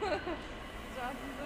Canlı.